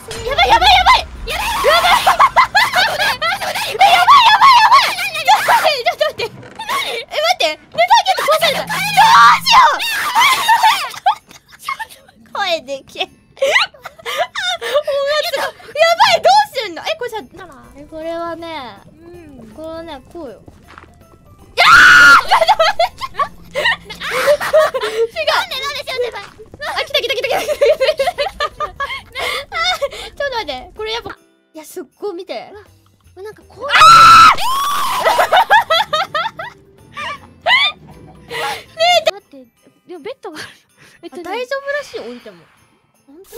すぎやばいやばい。やばいやばい。やばいやばい。やばいやばい。やばいやばい。やばいちょっと待ってちょっと待ってえ待ってレターゲット壊されたどうしよう声でけおやつがやばい。どうすんのえこれさならえこれはねうんこれはねこうよ違うなんでなんでしょうあ来た来た来た来た来た来たあちょっと待ってこれやっぱいやすっごい見て。なんかこう待ってでもベッドがある。えっとね大丈夫らしい置いても。本当